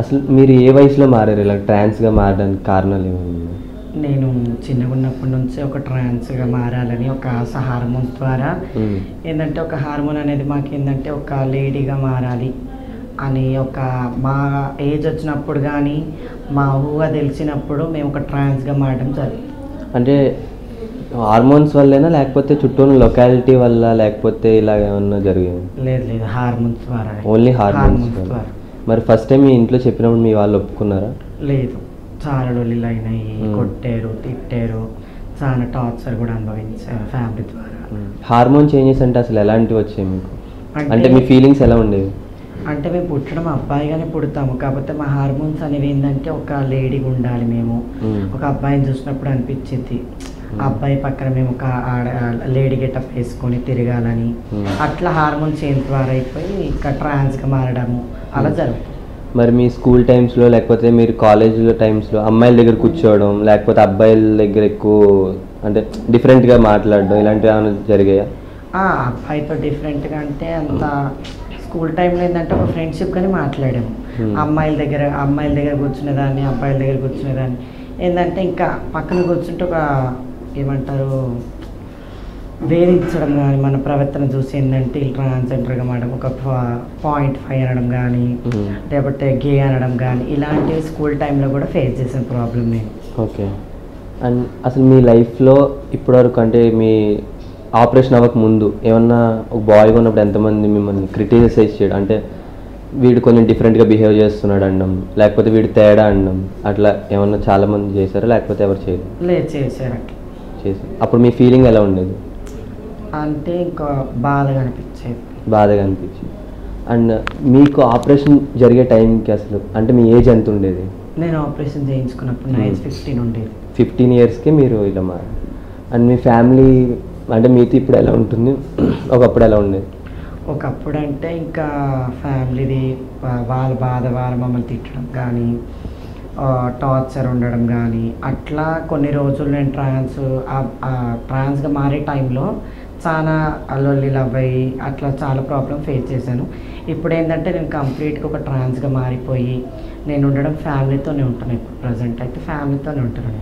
అసలు మీరు ఏ వయసులో మారారు? ఇలా ట్రాన్స్గా మారడానికి కారణాలు ఏమైనా నేను చిన్నగా ఉన్నప్పటి నుంచి ఒక ట్రాన్స్గా మారాలని ఒక ఆశ హార్మోన్స్ ద్వారా. ఏంటంటే ఒక హార్మోన్ అనేది మాకు ఏంటంటే ఒక లేడీగా మారాలి అని ఒక మా ఏజ్ వచ్చినప్పుడు కానీ మా ఊహ తెలిసినప్పుడు మేము ఒక ట్రాన్స్గా మారడం జరిగింది. అంటే హార్మోన్స్ వల్లేనా? లేకపోతే చుట్టూ ఉన్న లొకాలిటీ వల్ల లేకపోతే ఇలా ఏమన్నా జరిగింది? లేదు లేదు హార్మోన్స్ ద్వారా. ఓన్లీ హార్మోన్స్ ద్వారా. మరి ఫస్ట్ టైం మీ ఇంట్లో చెప్పినప్పుడు మీ వాళ్ళు ఒప్పుకున్నారా? లేదు. చాలా లొల్లిలు అయినాయి. కొట్టారు తిట్టారు. చాలా టార్చర్ కూడా అనుభవించారు ఫ్యామిలీ ద్వారా. హార్మోన్ చేంజెస్ అంటే అసలు ఎలాంటివి వచ్చాయి మీకు? అంటే- మీ ఫీలింగ్స్ ఎలా ఉండేవి? అంటే మేము పుట్టడం అబ్బాయిగానే పుడతాము. కాకపోతే మా హార్మోన్స్ అనేవి ఏంటంటే ఒక లేడీగా ఉండాలి మ్మ్. ఒక అబ్బాయిని చూసినప్పుడు అనిపించింది. ఆ అబ్బాయి పక్కన మేము ఒక ఆడ లేడీ గెటప్ వేసుకొని తిరగాలని మ్మ్. అట్లా హార్మోన్ చేంజ్ ద్వారా అయిపోయి ఇంకా ట్రాన్స్గా మారడము అలా జరుగుతుంది. మరి మీ స్కూల్ టైమ్స్లో లేకపోతే మీరు కాలేజ్లో టైమ్స్లో అమ్మాయిల దగ్గర కూర్చోవడం లేకపోతే అబ్బాయిల దగ్గర ఎక్కువ అంటే డిఫరెంట్గా మాట్లాడడం ఇలాంటివి ఏమైనా జరిగాయా? ఆ అబ్బాయితో డిఫరెంట్గా అంటే అంత స్కూల్ టైంలో ఏంటంటే ఒక ఫ్రెండ్షిప్ కానీ మాట్లాడాము. Hmm. అమ్మాయిల దగ్గర అమ్మాయిల దగ్గర కూర్చునేదాన్ని అబ్బాయిల దగ్గర కూర్చునేదాన్ని. ఏంటంటే ఇంకా పక్కన కూర్చుంటే ఒక ఏమంటారు వేధించడం కానీ మన ప్రవర్తన చూసి ఏంటంటే ట్రాన్స్జెండర్గా మాడడం ఒక పాయింట్ ఫైవ్ అనడం కానీ. లేకపోతే గే అనడం కానీ ఇలాంటివి స్కూల్ టైంలో కూడా ఫేస్ చేసిన ప్రాబ్లం నేను ఓకే. అండ్ అసలు మీ లైఫ్లో ఇప్పటివరకు అంటే మీ ఆపరేషన్ అవ్వక ముందు ఏమన్నా ఒక బాయ్గా ఉన్నప్పుడు ఎంతమంది మిమ్మల్ని క్రిటిసైజ్ చేయడం అంటే వీడు కొంచెం డిఫరెంట్గా బిహేవ్ చేస్తున్నాడు అనడం లేకపోతే వీడు తేడా అనడం అట్లా ఏమన్నా చాలామంది చేశారా? లేకపోతే ఎవరు చేయరు లేదు చేశారు. అట్లా చేసి. అప్పుడు మీ ఫీలింగ్ ఎలా ఉండేది? అంటే ఇంకా బాధగా అనిపించేది. బాధగా అనిపించింది. అండ్ మీకు ఆపరేషన్ జరిగే టైంకి అసలు అంటే మీ ఏజ్ ఎంత ఉండేది? నేను ఆపరేషన్ చేయించుకున్నప్పుడు నా ఏజ్ Hmm. ఫిఫ్టీన్ ఉండేది. ఫిఫ్టీన్ ఇయర్స్కి మీరు ఇలా మారారు. అండ్ మీ ఫ్యామిలీ అంటే మీతో ఇప్పుడు ఎలా ఉంటుంది? ఒకప్పుడు ఎలా ఉండేది? ఒకప్పుడు అంటే ఇంకా ఫ్యామిలీది వాళ్ళ బాధ వాళ్ళ మమ్మల్ని తిట్టడం కానీ టార్చర్ ఉండడం కానీ అట్లా కొన్ని రోజులు నేను ట్రాన్స్ ట్రాన్స్గా మారే టైంలో చాలా అల్లొల్లిలు అయ్యి అట్లా చాలా ప్రాబ్లం ఫేస్ చేశాను. ఇప్పుడు ఏంటంటే నేను కంప్లీట్గా ఒక ట్రాన్స్గా మారిపోయి నేను ఉండడం ఫ్యామిలీతోనే ఉంటాను ఇప్పుడు ప్రజెంట్ అయితే ఫ్యామిలీతోనే ఉంటాను